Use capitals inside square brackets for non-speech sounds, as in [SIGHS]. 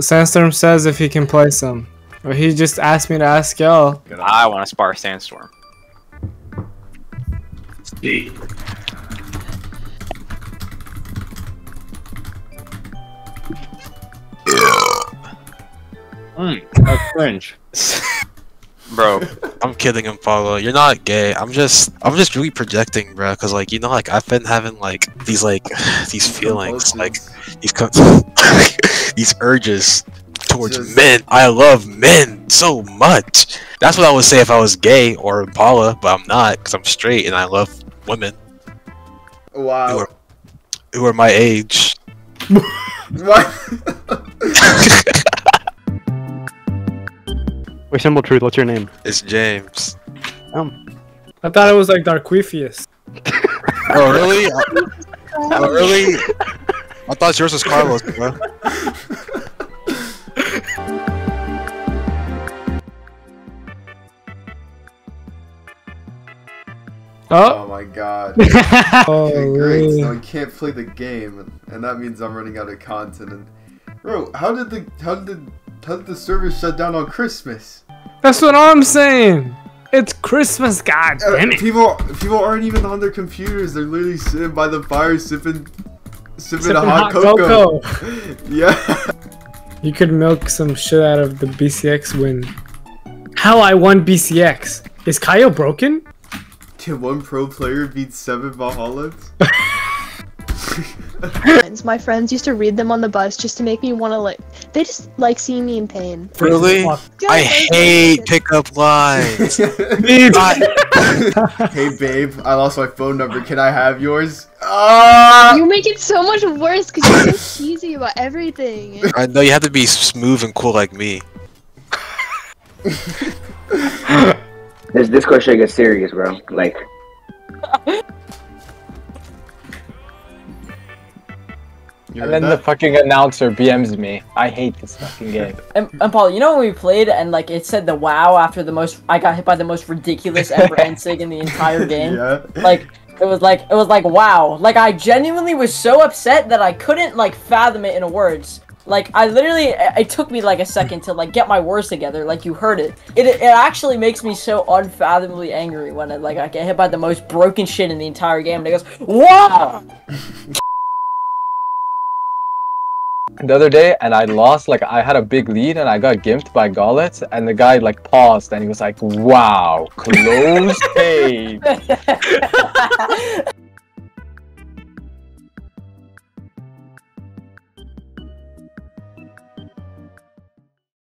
Sandstorm says if he can play some. Or he just asked me to ask y'all. I want to spar Sandstorm. Mm, that's cringe. [LAUGHS] Bro, [LAUGHS] I'm kidding, Impala. You're not gay. I'm just, I'm just really projecting, bro. Cause like, you know, like I've been having like these like [SIGHS] these feelings, like these [LAUGHS] these urges towards Just- men. I love men so much. That's what I would say if I was gay or Impala, but I'm not, cause I'm straight and I love women Wow. who are my age. [LAUGHS] What? Wait, simple truth. What's your name? It's James. Um. I thought it was like Darquifius. [LAUGHS] Oh really? oh really? I thought yours was Carlos, bro. Oh, oh my god. [LAUGHS] oh Okay, great. really? So I can't play the game, and, and that means I'm running out of content. And bro, how did the how did the, how did the server shut down on Christmas? That's what I'm saying. It's Christmas, god Uh, damn it. people people aren't even on their computers. They're literally sitting by the fire sipping sipping, Sipping a hot, hot cocoa. cocoa. [LAUGHS] yeah. You could milk some shit out of the BCX win. How I won BCX. Is Kaio broken? Can one pro player beat seven Valhallas? [LAUGHS] [LAUGHS] friends. My friends used to read them on the bus just to make me want to like. They just like seeing me in pain. Really? I hate pickup lines. [LAUGHS] Me I- [LAUGHS] hey babe, I lost my phone number. Can I have yours? Ah! You make it so much worse because you're so cheesy about everything. [LAUGHS] I know you have to be smooth and cool like me. This Discord shit gets serious, bro. Like, You And heard then the fucking announcer BMs me. I hate this fucking game. [LAUGHS] And, and Paul, you know when we played and like it said the wow after the most, I got hit by the most ridiculous ever [LAUGHS] NSIG in the entire game. Yeah. Like it was like it was like wow. Like I genuinely was so upset that I couldn't like fathom it in words. Like I literally, it it took me like a second to like get my words together. Like you heard it. It it actually makes me so unfathomably angry when I, like I get hit by the most broken shit in the entire game. And it goes wow. [LAUGHS] The other day, and I lost. Like I had a big lead, and I got gimped by Gauntlet, and the guy like paused, and he was like, "Wow, close [LAUGHS] game." [LAUGHS]